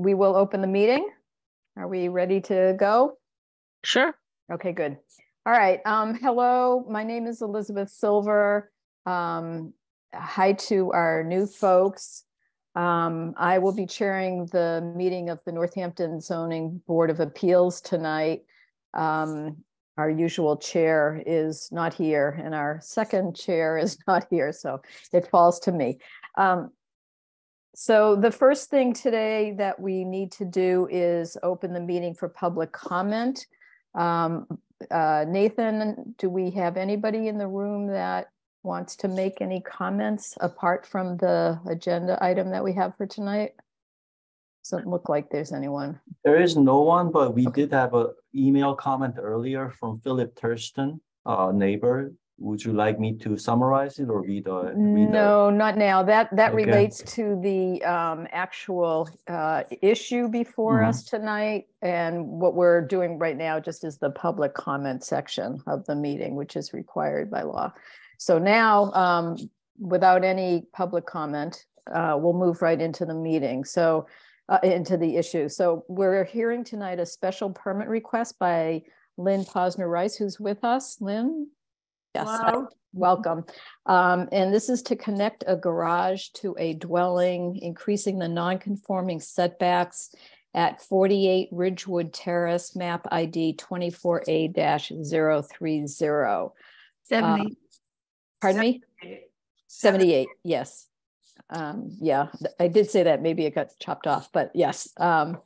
we will open the meeting. Are we ready to go? Sure. Okay, good. All right. Um, hello, my name is Elizabeth Silver. Um, hi to our new folks. Um, I will be chairing the meeting of the Northampton Zoning Board of Appeals tonight. Um, our usual chair is not here and our second chair is not here, so it falls to me. Um, so the first thing today that we need to do is open the meeting for public comment. Um, uh, Nathan, do we have anybody in the room that wants to make any comments apart from the agenda item that we have for tonight? Doesn't look like there's anyone. There is no one, but we did have an email comment earlier from Philip Thurston, a neighbor. Would you like me to summarize it or read the? read No, not now. That, that Okay. relates to the um, actual uh, issue before Mhm. us tonight. And what we're doing right now just is the public comment section of the meeting, which is required by law. So now, um, without any public comment, uh, we'll move right into the meeting. So uh, into the issue. So we're hearing tonight a special permit request by Lynn Posner Rice, who's with us. Lynn? Yes. Hello. Welcome. Um, and this is to connect a garage to a dwelling, increasing the non-conforming setbacks at forty-eight Ridgewood Terrace, map ID twenty-four A 30 Seventy. Pardon me? Seventy-eight, yes. Um, yeah, I did say that, maybe it got chopped off, but yes. Um,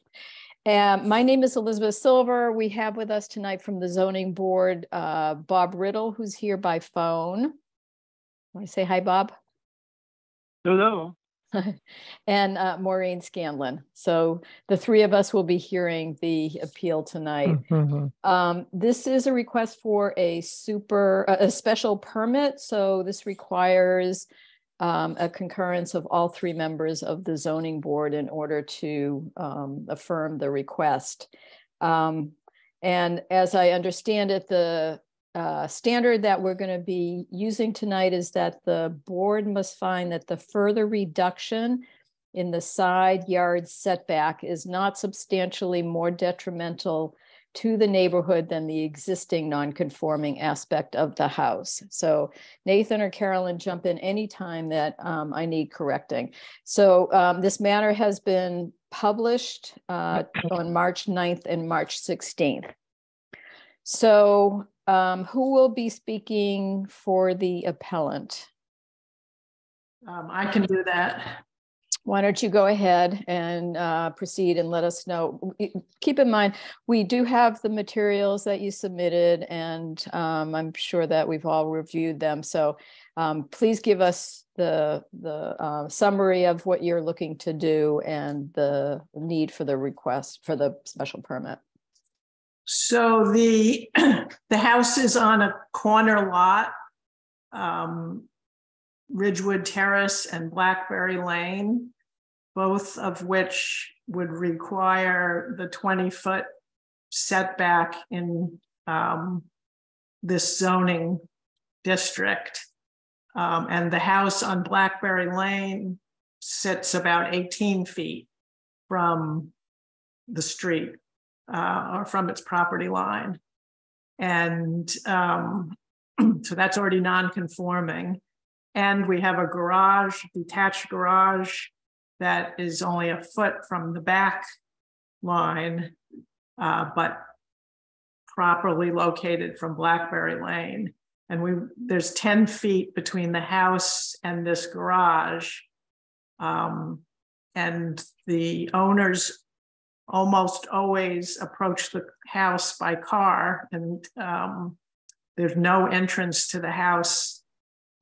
and my name is Elizabeth Silver. We have with us tonight from the zoning board, uh, Bob Riddle, who's here by phone. Want to say hi, Bob? Hello. And uh, Maureen Scanlon. So the three of us will be hearing the appeal tonight. Um, this is a request for a super, a, a special permit, so this requires um, a concurrence of all three members of the zoning board in order to um, affirm the request. Um, and as I understand it, the uh, standard that we're going to be using tonight is that the board must find that the further reduction in the side yard setback is not substantially more detrimental to the neighborhood than the existing non-conforming aspect of the house. So Nathan or Carolyn, jump in anytime that um, I need correcting. So um, this matter has been published uh, on March 9th and March 16th. So um, who will be speaking for the appellant? Um, I can do that. Why don't you go ahead and uh, proceed and let us know? Keep in mind, we do have the materials that you submitted and um, I'm sure that we've all reviewed them. So um, please give us the, the uh, summary of what you're looking to do and the need for the request for the special permit. So the, the house is on a corner lot. um, Ridgewood Terrace and Blackberry Lane, both of which would require the twenty-foot setback in um, this zoning district. Um, and the house on Blackberry Lane sits about eighteen feet from the street uh, or from its property line. And um, so that's already non-conforming. And we have a garage, detached garage that is only a foot from the back line, uh, but properly located from Blackberry Lane. And we, there's ten feet between the house and this garage. Um, and the owners almost always approach the house by car and um, there's no entrance to the house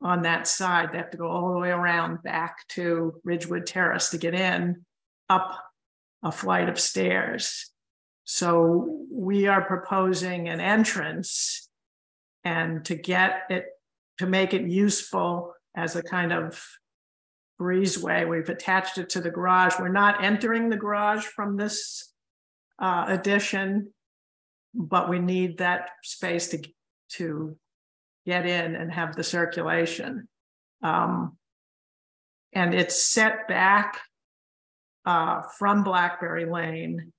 on that side. They have to go all the way around back to Ridgewood Terrace to get in, up a flight of stairs. So we are proposing an entrance and to get it, to make it useful as a kind of breezeway, we've attached it to the garage. We're not entering the garage from this uh, addition, but we need that space to, to get in and have the circulation. Um, and it's set back uh, from Blackberry Lane.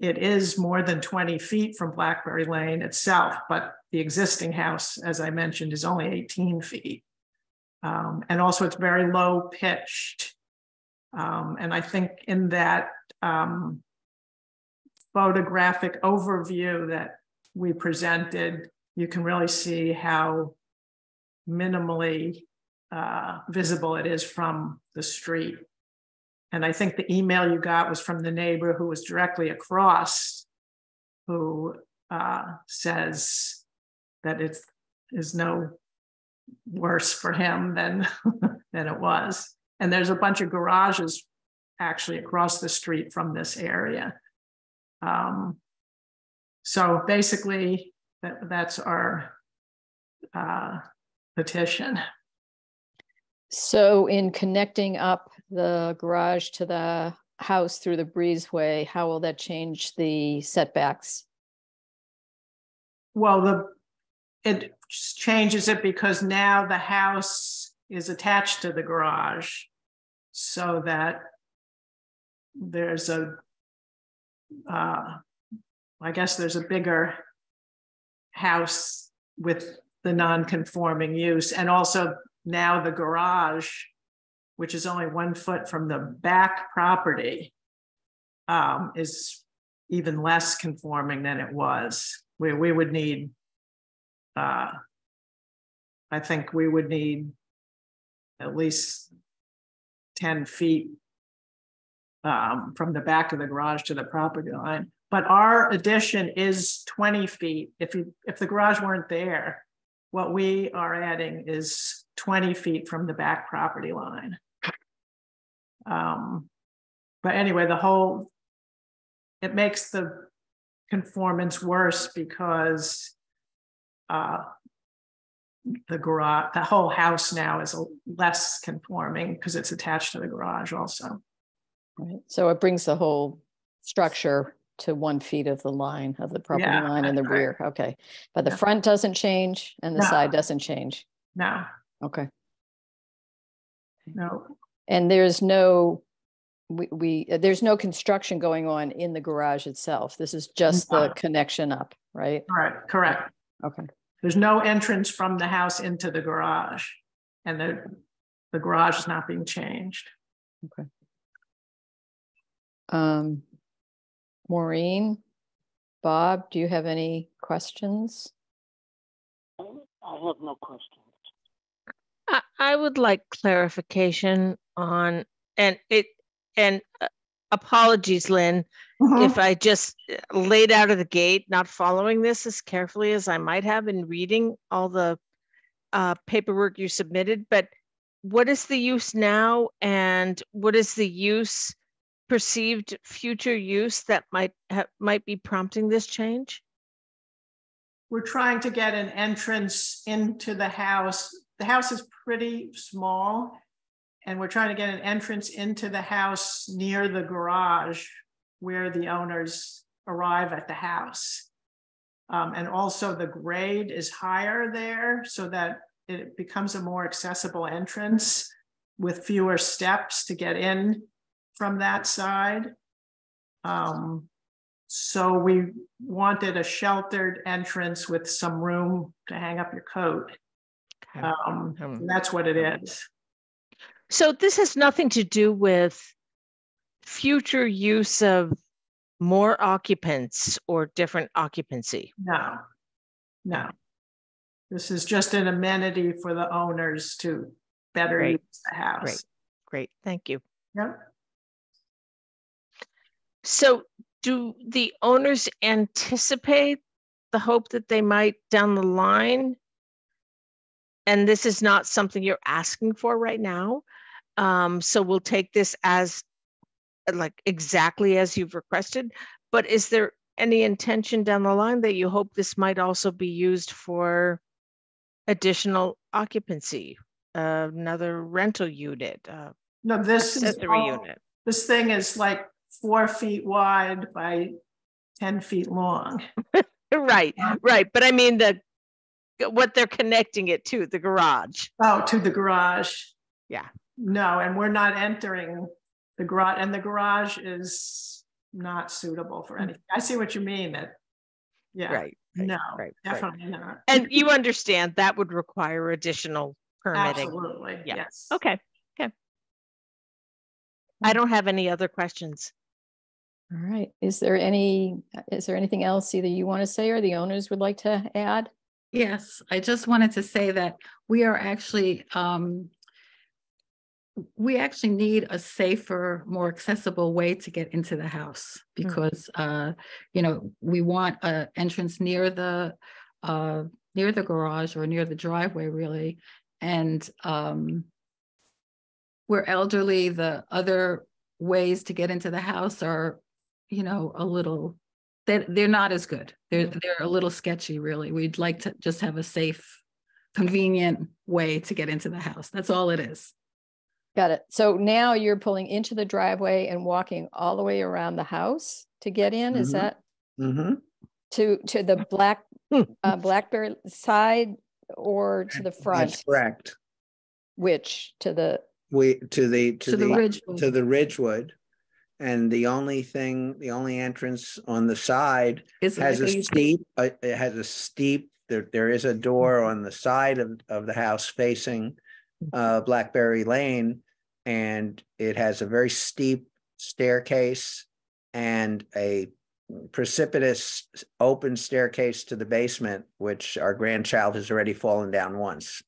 It is more than 20 feet from Blackberry Lane itself, but the existing house, as I mentioned, is only 18 feet. Um, and also it's very low pitched. Um, and I think in that um, photographic overview that we presented, you can really see how minimally uh, visible it is from the street. And I think the email you got was from the neighbor who was directly across, who uh, says that it is no worse for him than than it was. And there's a bunch of garages actually across the street from this area. Um, so basically, that, that's our uh, petition. So in connecting up the garage to the house through the breezeway, how will that change the setbacks? Well, the, it changes it because now the house is attached to the garage. So that there's a, uh, I guess there's a bigger house with the non-conforming use and also now the garage, which is only one foot from the back property, um, is even less conforming than it was. We, we would need, uh, I think we would need at least 10 feet um, from the back of the garage to the property line. But our addition is 20 feet. If you, if the garage weren't there, what we are adding is 20 feet from the back property line. Um, but anyway, the whole, it makes the conformance worse because uh, the garage, the whole house now is less conforming because it's attached to the garage also. Right. So it brings the whole structure to one feet of the line of the property Yeah, line in the right. rear. Okay. But the Yeah. front doesn't change and the No. side doesn't change. No, Okay. no, And there's no, we, we, uh, there's no construction going on in the garage itself. This is just the connection up, right? correct, correct. Okay. There's no entrance from the house into the garage. And the, the garage is not being changed. Okay. Um, Maureen, Bob, do you have any questions? I have no questions. I, I would like clarification on, and it, and uh, apologies, Lynn, if I just uh, laid out of the gate, not following this as carefully as I might have in reading all the uh, paperwork you submitted, but what is the use now and what is the use, perceived future use that might have, might be prompting this change? We're trying to get an entrance into the house. The house is pretty small. And we're trying to get an entrance into the house near the garage where the owners arrive at the house. Um, and also the grade is higher there so that it becomes a more accessible entrance with fewer steps to get in from that side. Um, so we wanted a sheltered entrance with some room to hang up your coat. Um, Um, that's what it is. So this has nothing to do with future use of more occupants or different occupancy. No, no. This is just an amenity for the owners to better Great, use the house. great. Great, thank you. Yep. So do the owners anticipate the hope that they might down the line? And this is not something you're asking for right now. Um, so we'll take this as like exactly as you've requested. But is there any intention down the line that you hope this might also be used for additional occupancy? uh, Another rental unit, uh, No, this is, all- unit? this thing is like four feet wide by ten feet long. Right, right. But I mean, the, what they're connecting it to, the garage. Oh, to the garage. Yeah. No, and we're not entering the garage, and the garage is not suitable for anything. I see what you mean, that, yeah, Right. right, no, right, right. definitely not. And you understand that would require additional permitting. Absolutely, Yeah. yes. Okay, okay. I don't have any other questions. All right. Is there any, is there anything else either you want to say or the owners would like to add? Yes, I just wanted to say that we are actually, um, we actually need a safer, more accessible way to get into the house because, uh, you know, we want an entrance near the, uh, near the garage or near the driveway, really. And, um, we're elderly, the other ways to get into the house are, you know, a little, they're, they're not as good. They're, they're a little sketchy, really. We'd like to just have a safe, convenient way to get into the house. That's all it is. Got it. So now you're pulling into the driveway and walking all the way around the house to get in? Is Mhm. that Mm-hmm. to, to the black, uh, Blackberry side or to the front? That's correct. Which, to the, We, to the, to To the the, Ridgewood. to the Ridgewood. And the only thing, the only entrance on the side Is has a steep, uh, it has a steep, there, there is a door on the side of, of the house facing uh, Blackberry Lane. And it has a very steep staircase and a precipitous open staircase to the basement, which our grandchild has already fallen down once.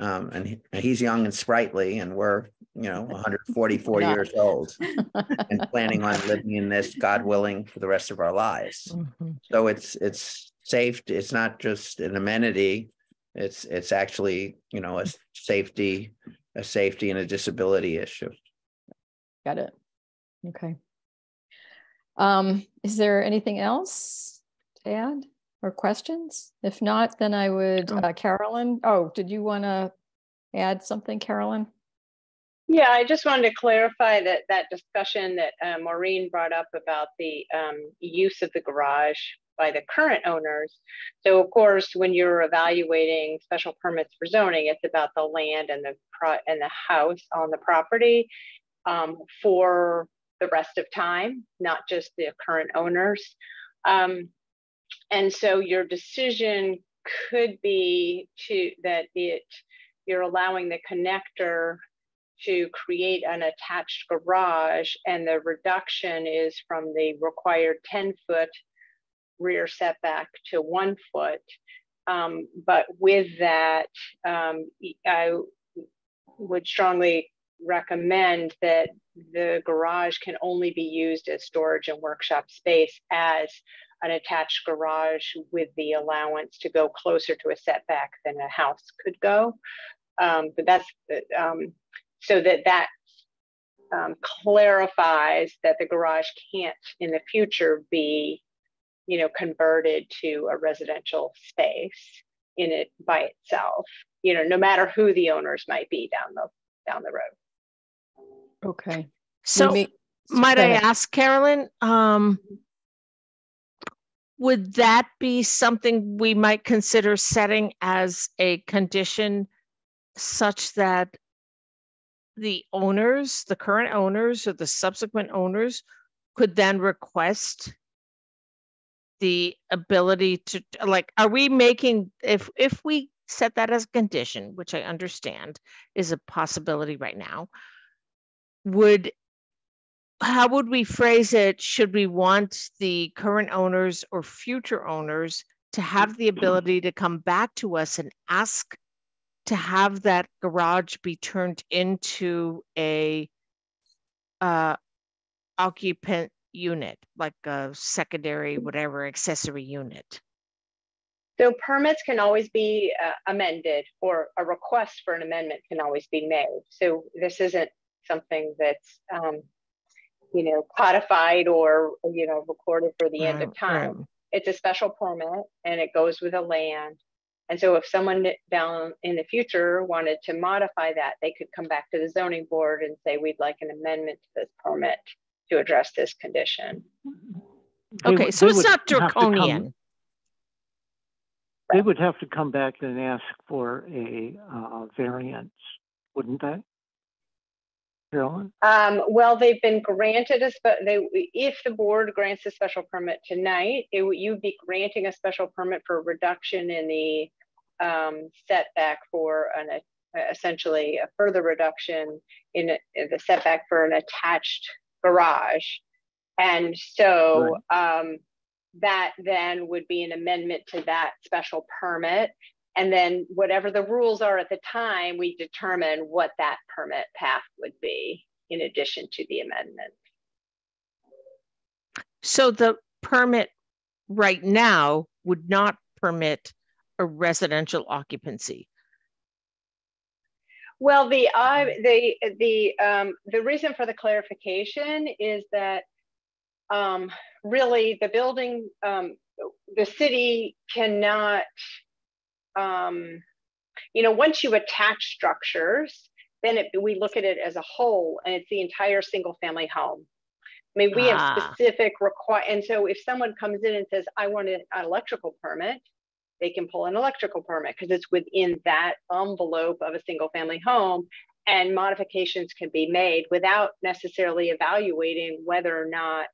Um, and he- and he's young and sprightly and we're, you know, 144 Not. years old and planning on living in this, God willing, for the rest of our lives. Mhm. So it's, it's safe, it's not just an amenity. It's, it's actually, you know, a safety, a safety and a disability issue. got it. Okay. Um, is there anything else to add or questions? If not, then I would, uh, Carolyn, oh, did you want to add something, Carolyn? Yeah, I just wanted to clarify that that discussion that uh, Maureen brought up about the um, use of the garage by the current owners. So of course, when you're evaluating special permits for zoning, it's about the land and the and the house on the property um, for the rest of time, not just the current owners. Um, and so your decision could be to that it you're allowing the connector to create an attached garage and the reduction is from the required 10 foot rear setback to one foot. Um, but with that, um, I would strongly recommend that the garage can only be used as storage and workshop space as an attached garage with the allowance to go closer to a setback than a house could go. Um, but that's, um, so that that um, clarifies that the garage can't in the future be, you know, converted to a residential space in it by itself, you know, no matter who the owners might be down the, down the road. Okay. So may- might I ask Carolyn, um, would that be something we might consider setting as a condition such that the owners, the current owners or the subsequent owners could then request the ability to, like, are we making, if, if we set that as a condition, which I understand is a possibility right now, would how would we phrase it? Should we want the current owners or future owners to have the ability to come back to us and ask to have that garage be turned into a uh, occupant unit, like a secondary, whatever accessory unit? So permits can always be uh, amended or a request for an amendment can always be made. So this isn't something that's, um, you know, codified or, you know, recorded for the end of time. right. It's a special permit and it goes with the land. And so if someone down in the future wanted to modify that, they could come back to the zoning board and say, we'd like an amendment to this permit to address this condition. Okay, would- so they it's not have to come- draconian. They would have to come back and ask for a uh, variance, wouldn't they? Carolyn? Um, well, they've been granted a spe- they if the board grants a special permit tonight, it you'd be granting a special permit for a reduction in the um, setback for an uh, essentially a further reduction in, in the setback for an attached garage. And so um, that then would be an amendment to that special permit. And then whatever the rules are at the time, we determine what that permit path would be in addition to the amendment. So the permit right now would not permit a residential occupancy. Well, the uh, the the um, the reason for the clarification is that um, really the building, um, the city cannot, um, you know, once you attach structures, then it, we look at it as a whole, and it's the entire single family home. I mean, we Ah. have specific require, and so if someone comes in and says, "I want an electrical permit," they can pull an electrical permit because it's within that envelope of a single family home and modifications can be made without necessarily evaluating whether or not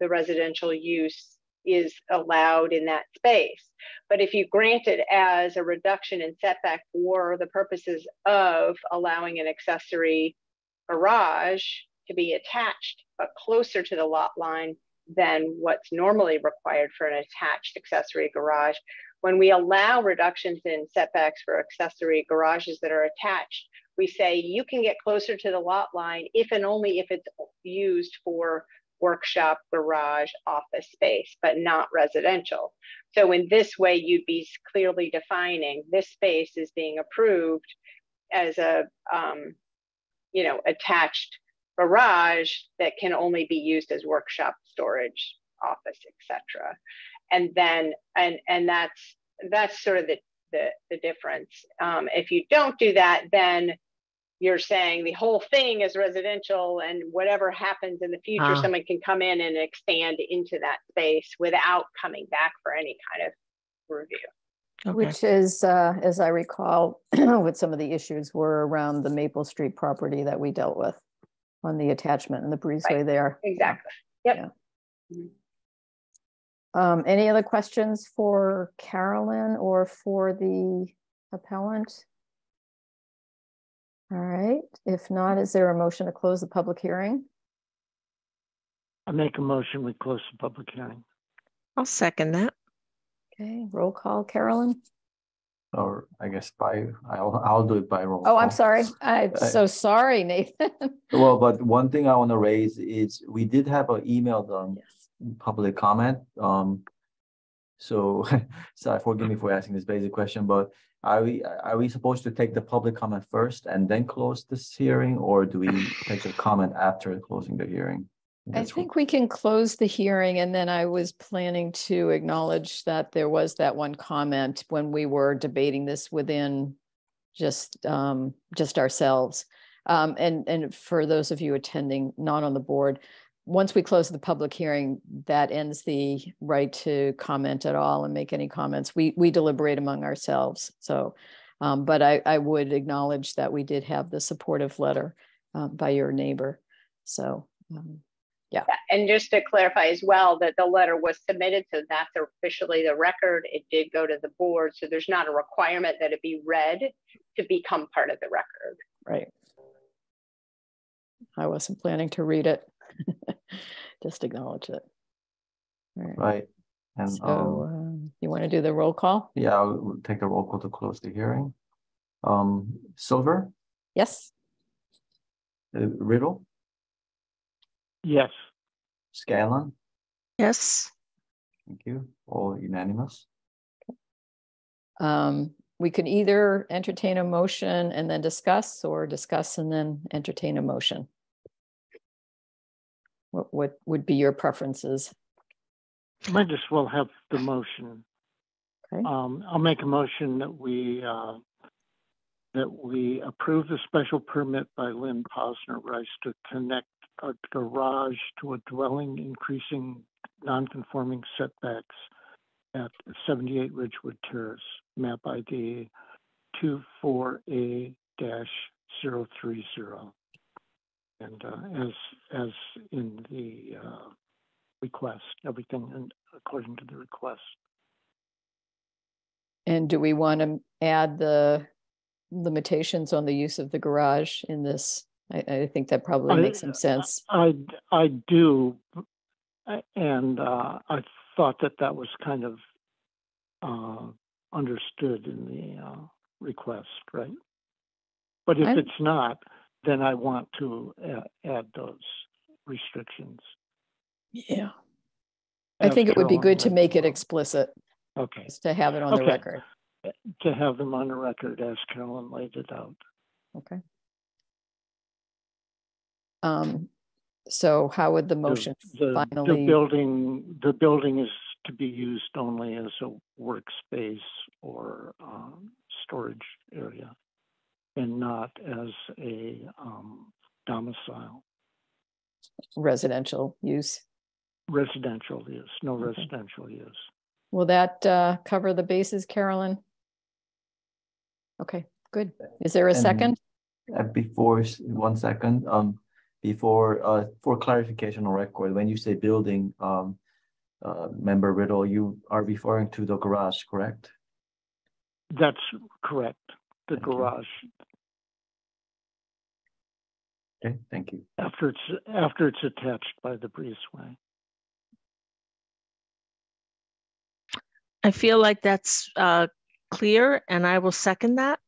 the residential use is allowed in that space. But if you grant it as a reduction in setback for the purposes of allowing an accessory garage to be attached but closer to the lot line than what's normally required for an attached accessory garage, when we allow reductions in setbacks for accessory garages that are attached, we say you can get closer to the lot line if and only if it's used for workshop, garage, office space, but not residential. So in this way, you'd be clearly defining this space is being approved as a, um, you know, attached garage that can only be used as workshop, storage, office, etc. And then, and and that's that's sort of the the, the difference. Um, if you don't do that, then you're saying the whole thing is residential and whatever happens in the future, Ah. someone can come in and expand into that space without coming back for any kind of review. Okay. Which is, uh, as I recall, what some of the issues were around the Maple Street property that we dealt with on the attachment and the breezeway there. Exactly. Um, any other questions for Carolyn or for the appellant? All right, if not, is there a motion to close the public hearing? I make a motion, we close the public hearing. I'll second that. Okay, roll call, Carolyn? Or I guess by, I'll, I'll do it by roll. Oh, I'm sorry. I'm so sorry, Nathan. Well, but one thing I want to raise is we did have an email done Yes. Public comment. Um, so, sorry, forgive me for asking this basic question, but are we, are we supposed to take the public comment first and then close this hearing? Or do we take a comment after closing the hearing? I That's what- think we can close the hearing and then I was planning to acknowledge that there was that one comment when we were debating this within just, um, just ourselves. Um, and, and for those of you attending, not on the board, once we close the public hearing, that ends the right to comment at all and make any comments. We, we deliberate among ourselves. So, um, but I, I would acknowledge that we did have the supportive letter, uh, by your neighbor. So, um, And just to clarify as well, that the letter was submitted, so that's officially the record. It did go to the board, so there's not a requirement that it be read to become part of the record. Right. I wasn't planning to read it. Just acknowledge it. All right. Right, and So, um, um, you want to do the roll call? yeah, I'll we'll take a roll call to close the hearing. Um, Silver, Yes? uh, Riddle, Yes, Scanlon, Yes. thank you, all unanimous. Um, we could either entertain a motion and then discuss or discuss and then entertain a motion. What, what would be your preferences? might as well have the motion. Okay. Um, I'll make a motion that we, uh, that we approve the special permit by Lynn Posner Rice to connect a garage to a dwelling, increasing non-conforming setbacks at seventy-eight Ridgewood Terrace, map ID two four A dash zero three zero. And uh, as, as in the uh, request, everything in- according to the request. And do we want to add the limitations on the use of the garage in this? I, I think that probably I- makes some sense. I, I do, uh, and uh, I thought that that was kind of uh, understood in the uh, request, right? But if I'm- it's not, then I want to a- add those restrictions. Yeah. I think it would be good to make it explicit, Okay, to have it on the Okay. record. to have them on the record as Carolyn laid it out. Okay. Um, so how would the The- motion The, the finally, building, the building is to be used only as a workspace or um, storage area and not as a um, domicile, residential use? residential use, no Okay. residential use. Will that uh, cover the bases, Carolyn? Okay, good. Is there a And- second? Uh, before, s- one second, um, before, uh, for clarification on record, when you say building, um, uh, member Riddle, you are referring to the garage, correct? That's correct, the Thank you. garage, Okay, thank you. after it's, after it's attached by the breezeway. I feel like that's uh, clear and I will second that.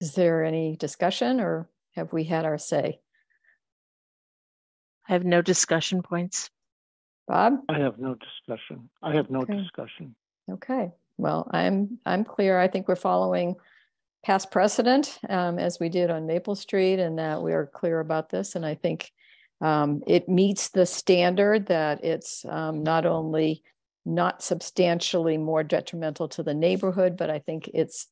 Is there any discussion or have we had our say? I have no discussion points. Bob? I have no discussion. I have no Okay. discussion. Okay, well, I'm, I'm clear. I think we're following past precedent um, as we did on Maple Street and that we are clear about this. And I think um, it meets the standard that it's um, not only not substantially more detrimental to the neighborhood, but I think it's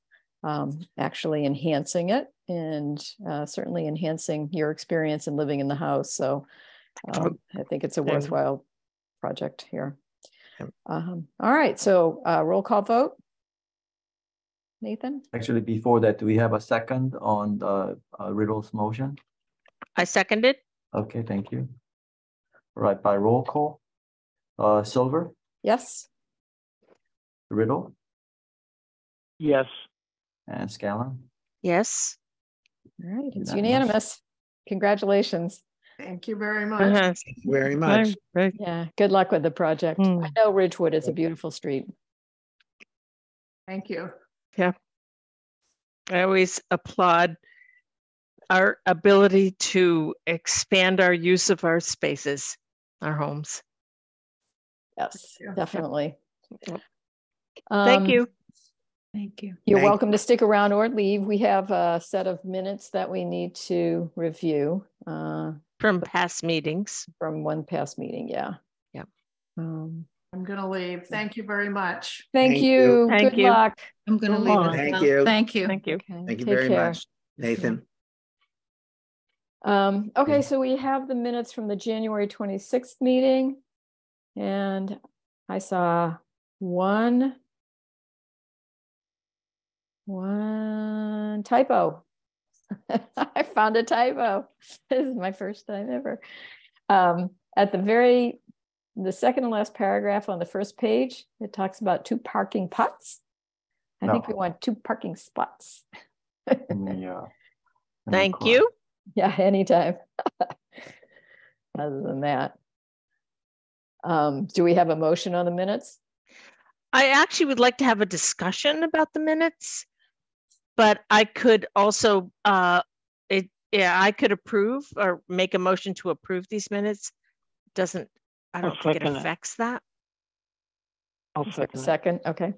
um, actually enhancing it and uh, certainly enhancing your experience in living in the house. So um, I think it's a worthwhile project here. Yep. Um, all right, so uh, roll call vote. Nathan? Actually, before that, do we have a second on the uh, Riddle's motion? I seconded. Okay, thank you. All right, by roll call, uh, Silver, Yes? Riddle, Yes, and Scanlon. Yes. All right, it's Unanimous. unanimous. Congratulations. Thank you very much. Uh-huh. Thank you Very much. Right. Yeah, good luck with the project. I Hmm. know Ridgewood is a beautiful street. Thank you. Yeah. I always applaud our ability to expand our use of our spaces, our homes. Yes, you. Yep. definitely. Yep. Thank Um, you. Thank you. You're Thank- welcome to stick around or leave. We have a set of minutes that we need to review uh, From past meetings. from one past meeting, yeah. Yep. Um, I'm gonna leave. Thank you very much. Thank Thank you. you. Thank Good you. luck. I'm gonna Come leave on. Thank well. you. Thank you. Thank you. Okay, Thank you take very care. much, Nathan. Um, okay, Yeah. so we have the minutes from the January twenty-sixth meeting. And I saw one one typo. I found a typo. This is my first time ever. Um, at the very, the second and last paragraph on the first page, it talks about two parking pots. I think we want two parking spots. in the, in the Thank garage. you. Yeah, anytime. Other than that. Um, do we have a motion on the minutes? I actually would like to have a discussion about the minutes. But I could also, uh, it, yeah, I could approve or make a motion to approve these minutes. Doesn't, I I'll don't think it second it. affects that. I'll Is second it. Second, okay.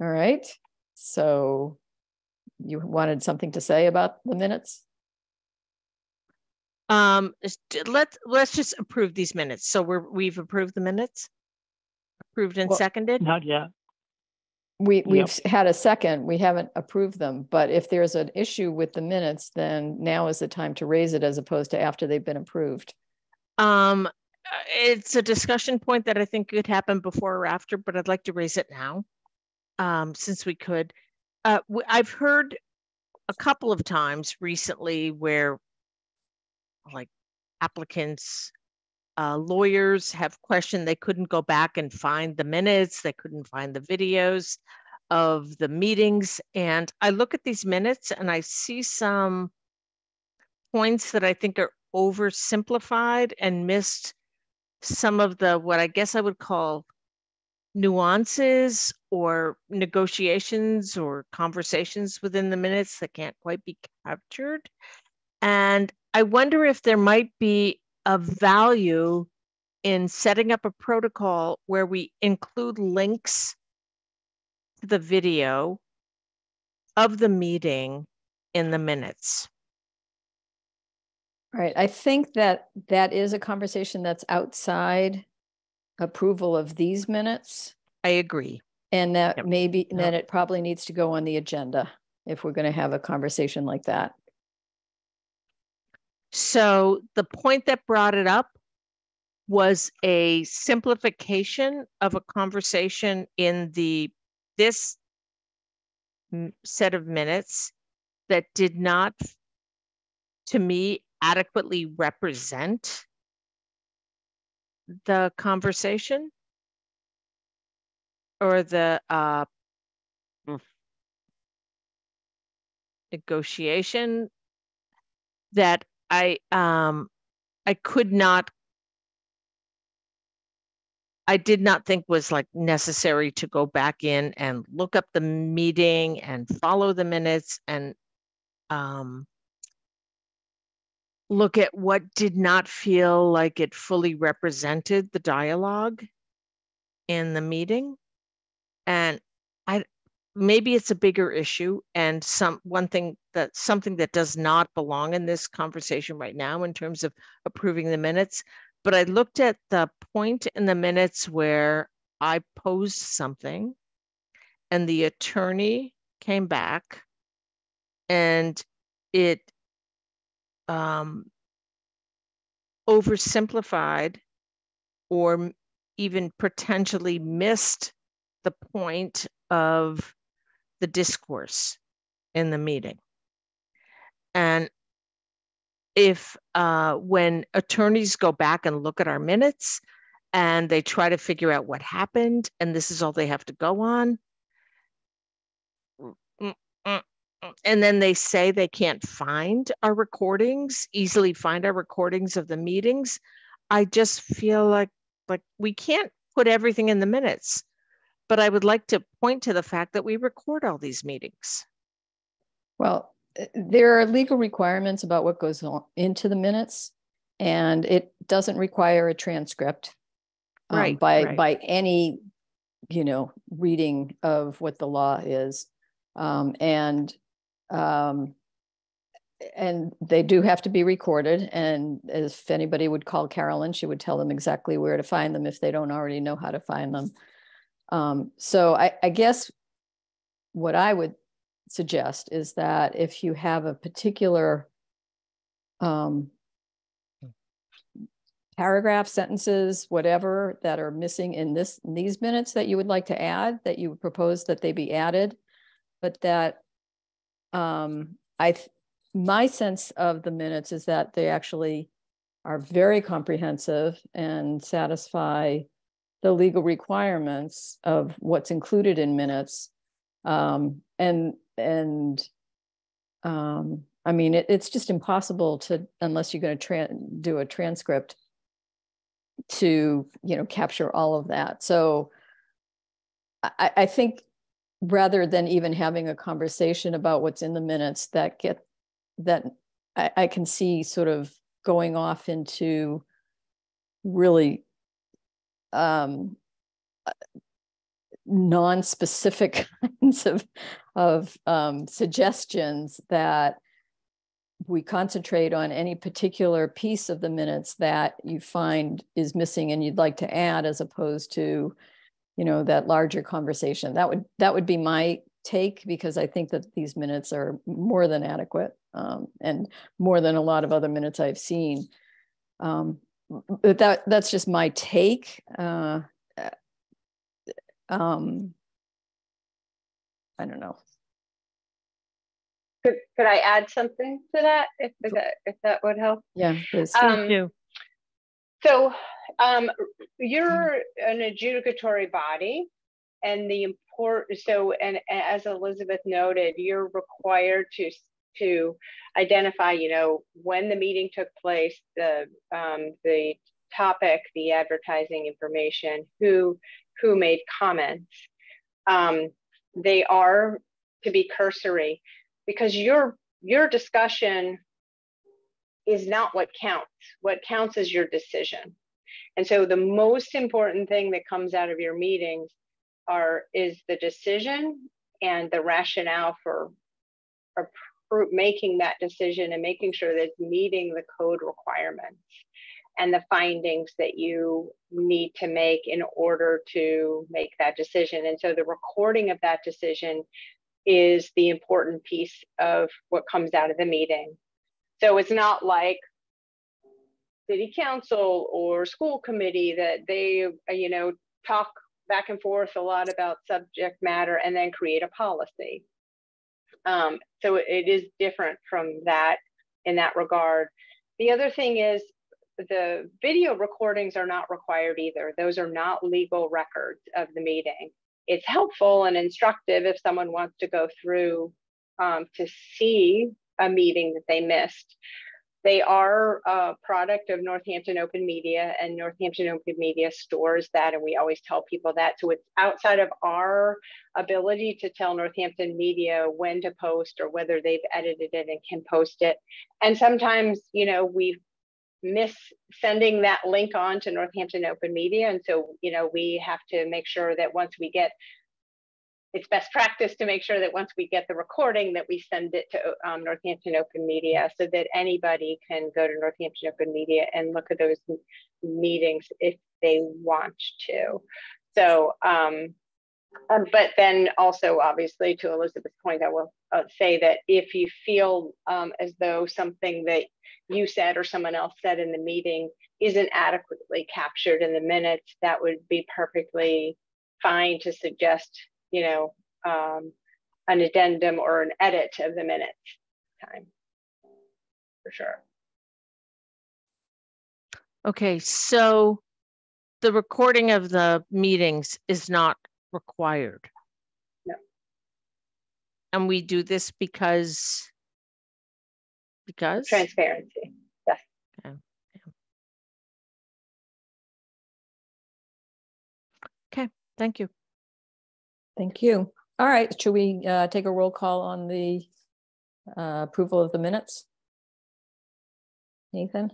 All right, so you wanted something to say about the minutes? Um, let's, let's just approve these minutes. So we're, we've approved the minutes? Approved and Well- seconded? Not yet. We, Yep. we've s- had a second, we haven't approved them, but if there's an issue with the minutes, then now is the time to raise it as opposed to after they've been approved. Um, uh, it's a discussion point that I think could happen before or after, but I'd like to raise it now. Um, since we could. Uh, I've heard a couple of times recently where like applicants uh, lawyers have questioned they couldn't go back and find the minutes they couldn't find the videos of the meetings and i look at these minutes and i see some points that i think are oversimplified and missed some of the what i guess i would call nuances or negotiations or conversations within the minutes that can't quite be captured. And I wonder if there might be a value in setting up a protocol where we include links to the video of the meeting in the minutes. Right. I think that that is a conversation that's outside approval of these minutes. I agree. And that Yep. maybe, Yep. then it probably needs to go on the agenda if we're going to have a conversation like that. So the point that brought it up was a simplification of a conversation in the this set of minutes that did not to me adequately represent the conversation or the uh mm, negotiation that I um I could not I did not think was like necessary to go back in and look up the meeting and follow the minutes and um look at what did not feel like it fully represented the dialogue in the meeting. And I maybe it's a bigger issue and some one thing that something that does not belong in this conversation right now in terms of approving the minutes but i looked at the point in the minutes where i posed something and the attorney came back and it um oversimplified or even potentially missed the point of the discourse in the meeting. And if uh, when attorneys go back and look at our minutes and they try to figure out what happened, and this is all they have to go on, mm, mm, mm, and then they say they can't find our recordings, easily find our recordings of the meetings, I just feel like like we can't put everything in the minutes but I would like to point to the fact that we record all these meetings. Well, uh, there are legal requirements about what goes on into the minutes, and it doesn't require a transcript um, Right, by right. by any, you know, reading of what the law is, um, and um, and they do have to be recorded. And if anybody would call Carolyn, she would tell them exactly where to find them if they don't already know how to find them. Um, so I, I guess what I would suggest is that if you have a particular um, paragraph, sentences, whatever that are missing in this in these minutes that you would like to add, that you would propose that they be added, but that um, I my sense of the minutes is that they actually are very comprehensive and satisfy the legal requirements of what's included in minutes. Um, and, and, um, I mean, it, it's just impossible to, unless you're going to tran do a transcript to, you know, capture all of that. So I, I think rather than even having a conversation about what's in the minutes that get, that I, I can see sort of going off into really um, non-specific kinds of of um, suggestions that we concentrate on any particular piece of the minutes that you find is missing and you'd like to add as opposed to you know that larger conversation. That would that would be my take because i think that these minutes are more than adequate um, and more than a lot of other minutes i've seen. Um, but that that's just my take. Uh, uh, um, I don't know. Could, could I add something to that if, if that, if that would help? Yeah, please. Um, you. So um, you're an adjudicatory body and the import, so, and as Elizabeth noted, you're required to, to identify, you know, when the meeting took place, the, um, the topic, the advertising information, who, who made comments. Um, they are to be cursory because your, your discussion is not what counts. What counts is your decision. And so the most important thing that comes out of your meetings are is the decision and the rationale for, making that decision and making sure that it's meeting the code requirements and the findings that you need to make in order to make that decision. And so the recording of that decision is the important piece of what comes out of the meeting. So it's not like city council or school committee that they, you know, talk back and forth a lot about subject matter and then create a policy. Um, so it is different from that in that regard. The other thing is the video recordings are not required either. Those are not legal records of the meeting. It's helpful and instructive if someone wants to go through um, to see a meeting that they missed. They are a product of Northampton Open Media, and Northampton Open Media stores that, and we always tell people that. So it's outside of our ability to tell Northampton Media when to post or whether they've edited it and can post it. And sometimes, you know, we miss sending that link on to Northampton Open Media. And so, you know, we have to make sure that once we get it's best practice to make sure that once we get the recording that we send it to um, Northampton Open Media so that anybody can go to Northampton Open Media and look at those meetings if they want to. So, um, um, but then also obviously to Elizabeth's point, I will uh, say that if you feel um, as though something that you said or someone else said in the meeting isn't adequately captured in the minutes, that would be perfectly fine to suggest you know, um, an addendum or an edit of the minutes time for sure. Okay, so the recording of the meetings is not required. No. And we do this because because transparency. Yes. Okay. okay, thank you. Thank you. All right, should we uh, take a roll call on the uh, approval of the minutes? Nathan?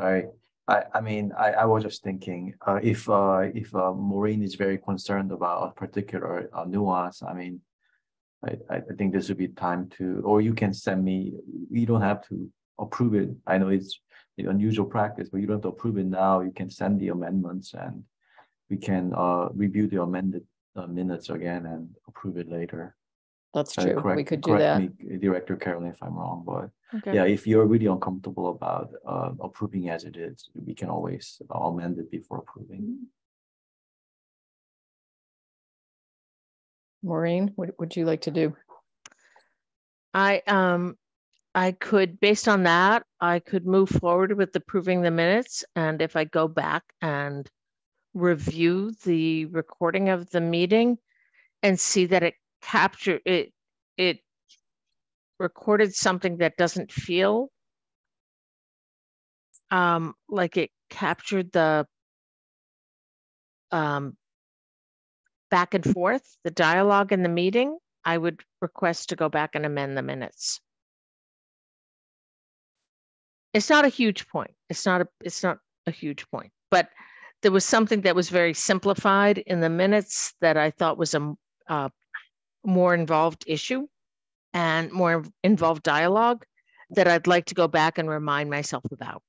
Sorry, I, I mean, I, I was just thinking, uh, if, uh, if uh, Maureen is very concerned about a particular uh, nuance, I mean, I, I think this would be time to, or you can send me, you don't have to approve it. I know it's the unusual practice, but you don't have to approve it now. You can send the amendments and we can uh, review the amended uh, minutes again and approve it later. That's Uh, true. We could do that. correct me, Director Carolyn, if I'm wrong, but Okay. yeah, if you're really uncomfortable about uh, approving as it is, we can always amend it before approving. Maureen, what would you like to do? I um I could, based on that, I could move forward with approving the minutes. And if I go back and review the recording of the meeting and see that it captured it it recorded something that doesn't feel um, like it captured the um, back and forth, the dialogue in the meeting, I would request to go back and amend the minutes. It's not a huge point. It's not a, it's not a huge point, but there was something that was very simplified in the minutes that I thought was a uh, more involved issue and more involved dialogue that I'd like to go back and remind myself about.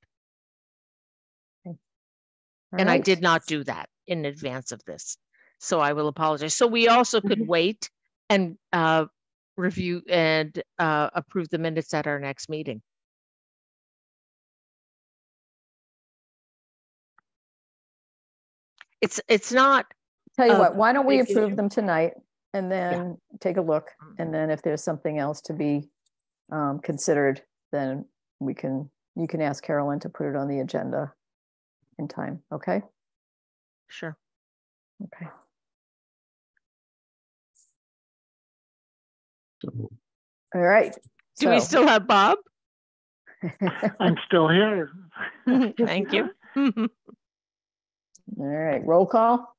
And I did not do that in advance of this. So I will apologize. So we also could Mhm. wait and uh, review and uh, approve the minutes at our next meeting. It's, it's not, Tell you uh, what, why don't we approve issue. them tonight? and then take a look. And then if there's something else to be um, considered, then we can, you can ask Carolyn to put it on the agenda in time, okay? Sure. Okay. All right. Do we still have Bob? I'm still here. Thank you. All right, roll call?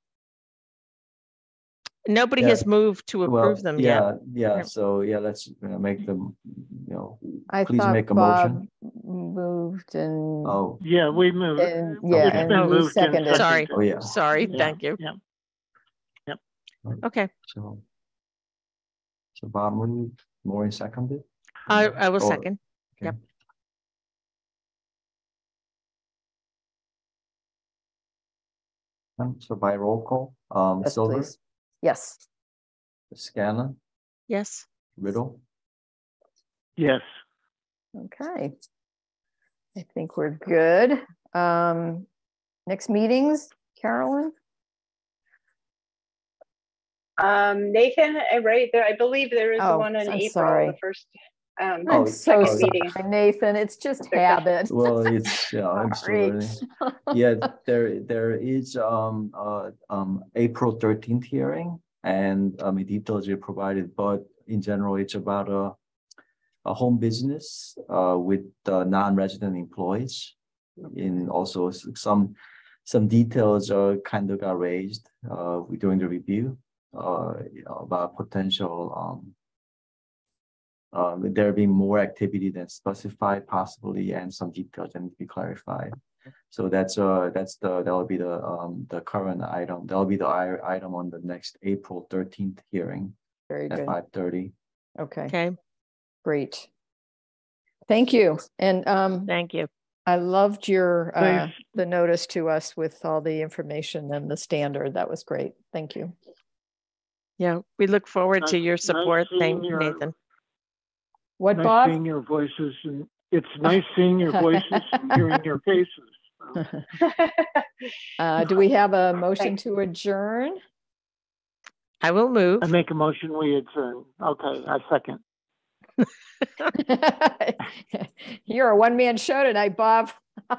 Nobody Yeah. has moved to Well, approve them yet. yeah, yeah, Yep. so yeah, let's you know, make them, you know, I please thought make a Bob motion. moved and, Oh, Yeah, we moved. and, yeah, It's and been you moved and seconded. Sorry. oh, yeah, Sorry, Yeah, thank you. Yeah. Yep. Okay, so. So Bob moved, Maureen seconded? I, I will Or- second. okay. Um, So by roll call, um, Yes, Silver, please. Yes, Scanlon, Yes, Riddle, Yes. okay. I think we're good. Um, next meetings, Carolyn? Um, Nathan, right there, I believe there is Oh, one in I'm April, sorry. the first, um, Oh, I'm so meeting. sorry, Nathan, it's just habit. well, it's, yeah, I'm Sorry. sorry. Yeah, there, there is, um, uh, um, April thirteenth hearing and, um, the details are provided, but in general, it's about a, a home business, uh, with, uh, non-resident employees. In also some, some details, are kind of got raised, uh, during the review, uh, about potential, um, um, there being more activity than specified possibly, and some details that need to be clarified. So that's, uh, that's the, that'll be the, um, the current item, that'll be the i- item on the next April thirteenth hearing Very at five thirty. okay, okay, great. Thank you, and um, thank you. I loved your, uh, the notice to us with all the information and the standard, that was great, thank you. Yeah, we look forward to your support. seeing Thank you, your- Nathan. What, Nice Bob? seeing your voices and it's nice seeing your voices and hearing your faces. Uh, do we have a motion to adjourn? I will move. I make a motion, we adjourn. Okay, I second. You're a one-man show tonight, Bob. All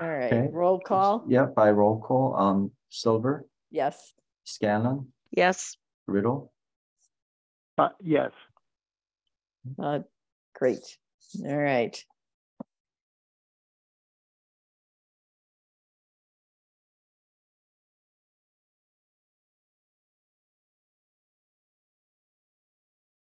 right, Okay. roll call, Yeah, by roll call, um, Silver, yes. Scanlon, Yes, Riddle, Uh, yes. Uh, Great, all right.